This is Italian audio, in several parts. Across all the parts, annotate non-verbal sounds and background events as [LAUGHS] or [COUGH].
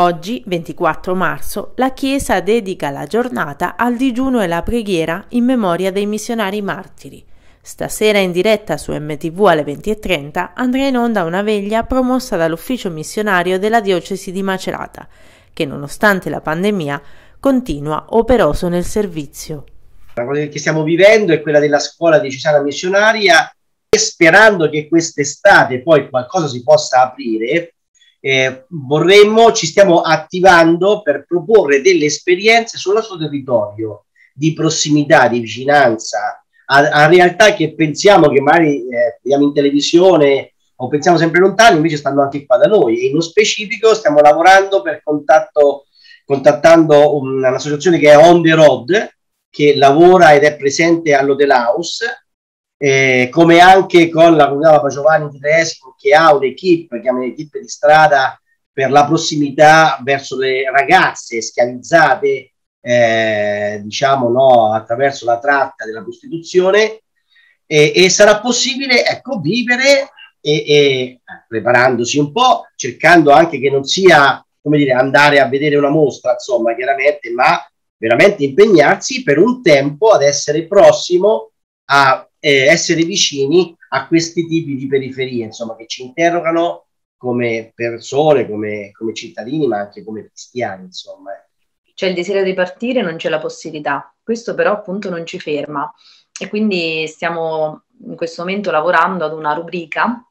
Oggi, 24 marzo, la Chiesa dedica la giornata al digiuno e alla preghiera in memoria dei missionari martiri. Stasera in diretta su MTV alle 20.30 andrà in onda una veglia promossa dall'ufficio missionario della diocesi di Macerata, che nonostante la pandemia continua operoso nel servizio. La cosa che stiamo vivendo è quella della scuola diocesana missionaria e sperando che quest'estate poi qualcosa si possa aprire, eh, vorremmo, ci stiamo attivando per proporre delle esperienze sul nostro territorio di prossimità, di vicinanza, a, a realtà che pensiamo che magari eh, vediamo in televisione o pensiamo sempre lontani, invece stanno anche qua da noi. E in specifico stiamo lavorando per contatto, contattando un'associazione che è On the Road, che lavora ed è presente all'Hotel House eh, come anche con la comunità Papa Giovanni di Tresimo che ha un'equipe, chiama un'equipe di strada per la prossimità verso le ragazze schiavizzate, eh, diciamo, no, attraverso la tratta della prostituzione e, e sarà possibile, ecco, vivere e, e, preparandosi un po', cercando anche che non sia, come dire, andare a vedere una mostra, insomma, chiaramente, ma veramente impegnarsi per un tempo ad essere prossimo a eh, essere vicini a questi tipi di periferie, insomma, che ci interrogano come persone, come, come cittadini, ma anche come cristiani, insomma. C'è il desiderio di partire, non c'è la possibilità. Questo però appunto non ci ferma e quindi stiamo in questo momento lavorando ad una rubrica.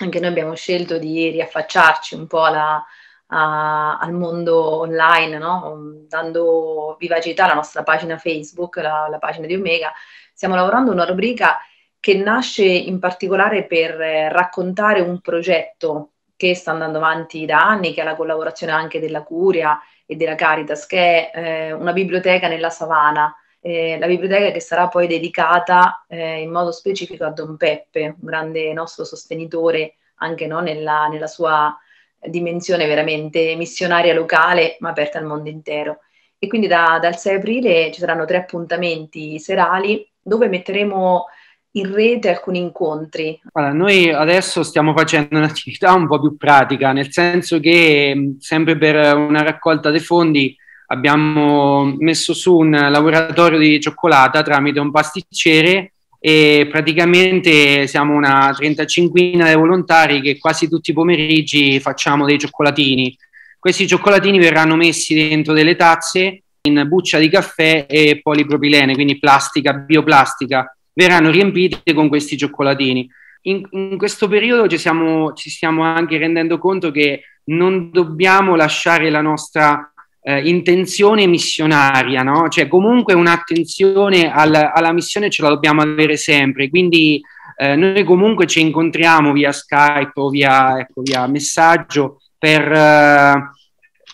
Anche noi abbiamo scelto di riaffacciarci un po' alla, a, al mondo online, no? dando vivacità alla nostra pagina Facebook, la, la pagina di Omega, stiamo lavorando una rubrica che nasce in particolare per eh, raccontare un progetto che sta andando avanti da anni, che ha la collaborazione anche della Curia e della Caritas, che è eh, una biblioteca nella savana. Eh, la biblioteca che sarà poi dedicata eh, in modo specifico a Don Peppe, un grande nostro sostenitore anche no, nella, nella sua dimensione veramente missionaria locale, ma aperta al mondo intero. E quindi da, dal 6 aprile ci saranno tre appuntamenti serali dove metteremo in rete alcuni incontri? Allora, noi adesso stiamo facendo un'attività un po' più pratica, nel senso che sempre per una raccolta dei fondi abbiamo messo su un laboratorio di cioccolata tramite un pasticcere e praticamente siamo una 35 di volontari che quasi tutti i pomeriggi facciamo dei cioccolatini. Questi cioccolatini verranno messi dentro delle tazze in buccia di caffè e polipropilene, quindi plastica, bioplastica, verranno riempite con questi cioccolatini. In, in questo periodo ci, siamo, ci, stiamo anche rendendo conto che non dobbiamo lasciare la nostra eh, intenzione missionaria, no? Cioè comunque un'attenzione al, alla missione ce la dobbiamo avere sempre, quindi eh, noi comunque ci incontriamo via Skype o via, ecco, via messaggio per... Eh,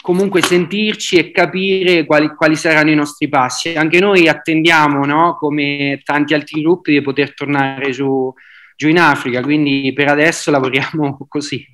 comunque sentirci e capire quali, quali, saranno i nostri passi. Anche noi attendiamo, no? come tanti altri gruppi, di poter tornare su, giù in Africa, quindi per adesso lavoriamo [LAUGHS] così.